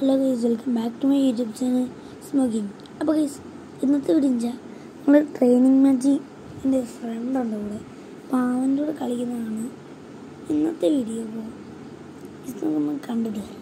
Hello guys welcome back to my YouTube channel smoking അപ്പോൾ guys ഇന്നത്തെ വെച്ചാൽ നമ്മൾ ട്രെയിനിങ് മാച്ച് എന്റെ ഫ്രണ്ടുണ്ട് കൂടെ അപ്പോൾ അവന്റെ കൂടെ കളിക്കുന്നതാണ് ഇന്നത്തെ വീഡിയോ അപ്പോൾ ഇത് നമ്മൾ കണ്ടിട്ട് വരാം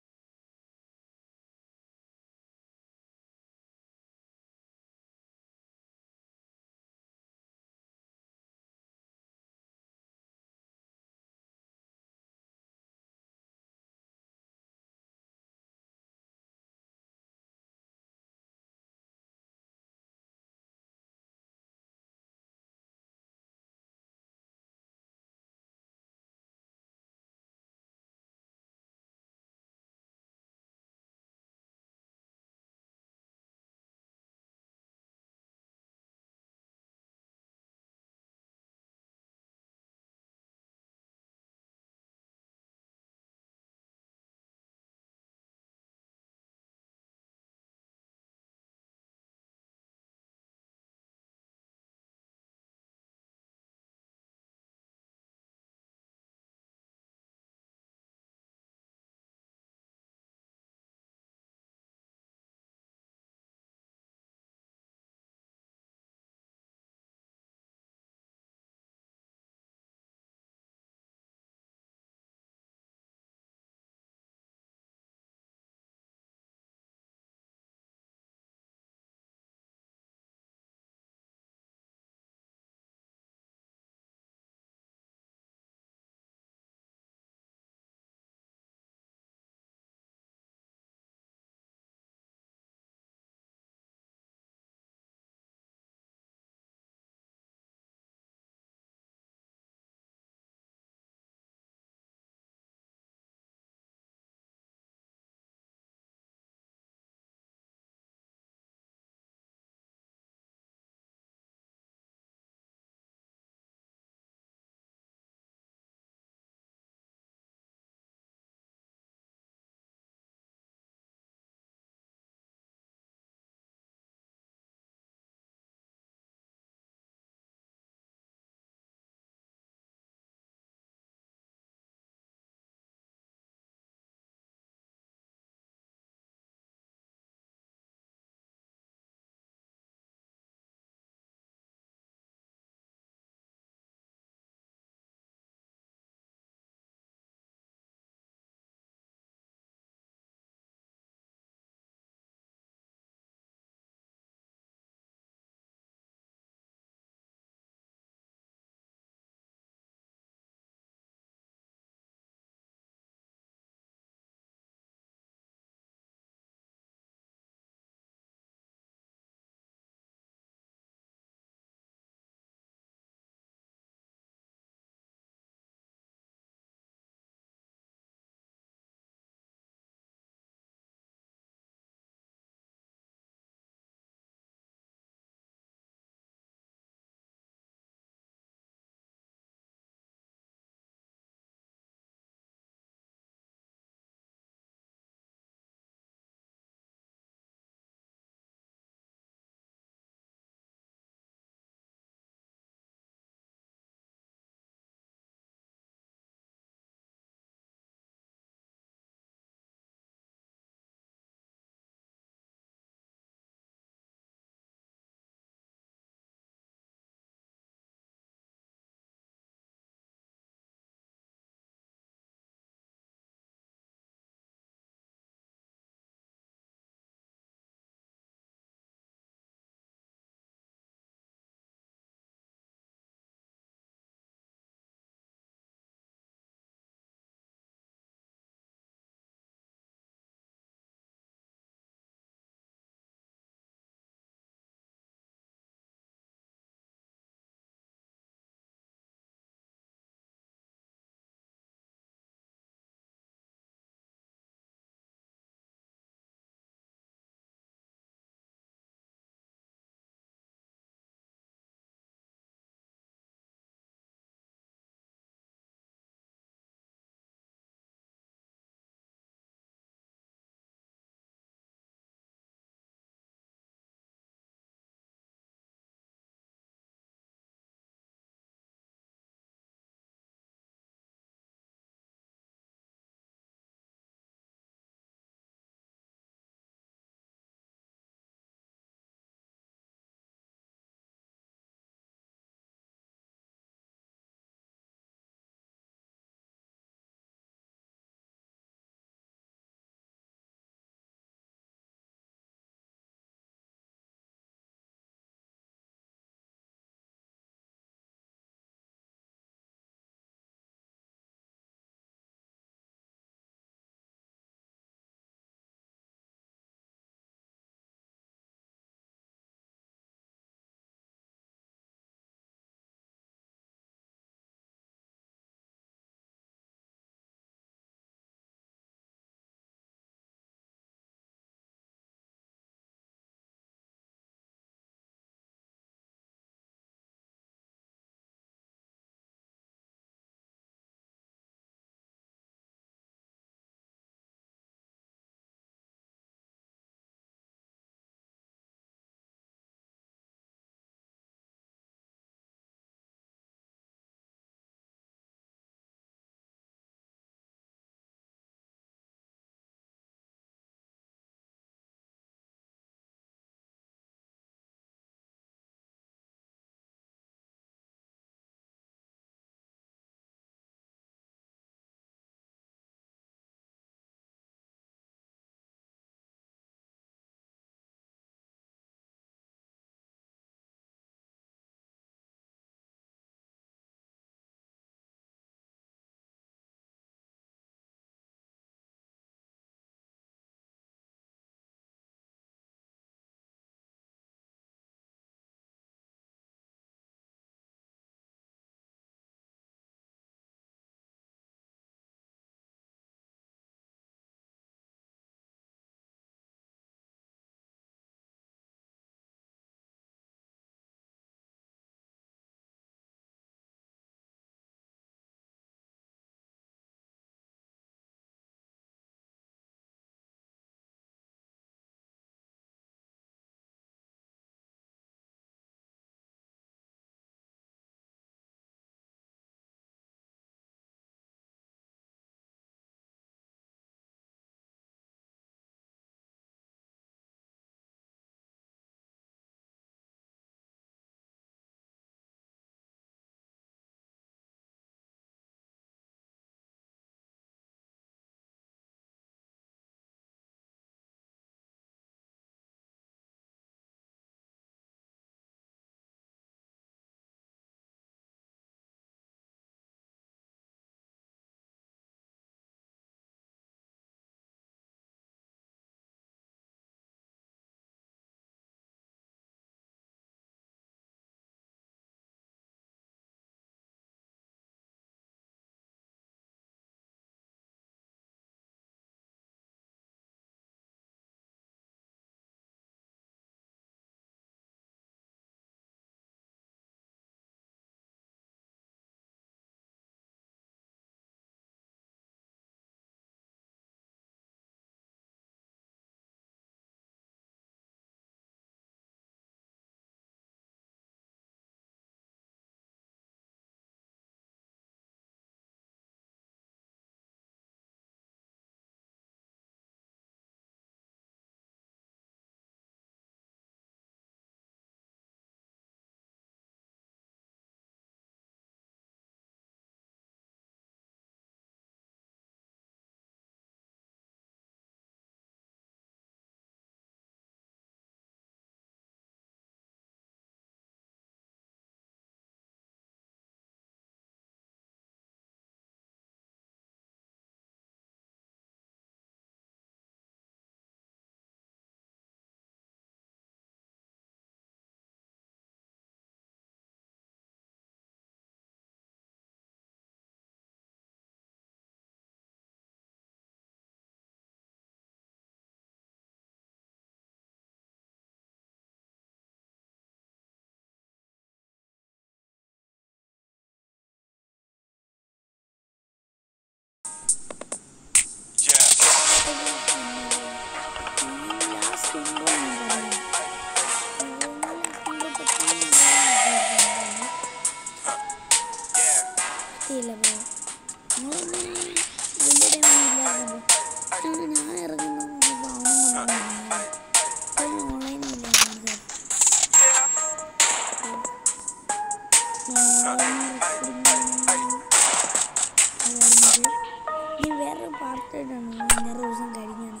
പാർട്ടായിട്ടാണ് അഞ്ചാറ് ദിവസം കഴിഞ്ഞാണ്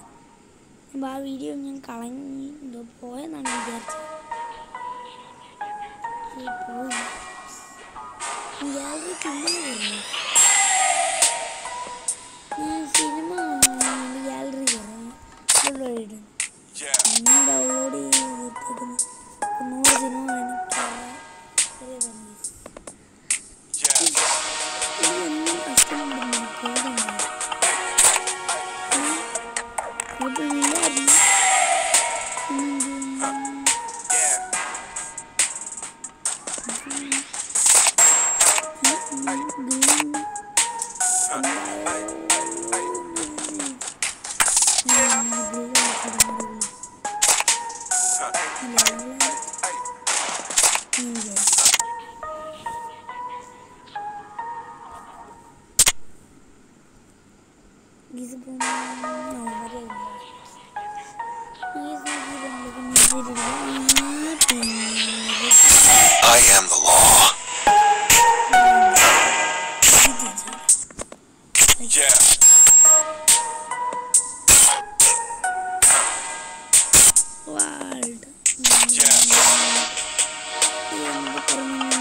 അപ്പോൾ ആ വീഡിയോ ഞാൻ കളഞ്ഞ് എന്തോ പോയെന്നാണ് വിചാരിച്ചത്. പക്ഷേ പോയി. ഗാലറി പിന്നെ വരുന്നു. ഞാൻ സിനിമ ഗാലറി കയറാം ഡൗൺലോഡ് ചെയ്ത് ഡൗൺലോഡ് നൂറ് സിനിമ എനിക്ക് Hey. Ay. Ay. Oh.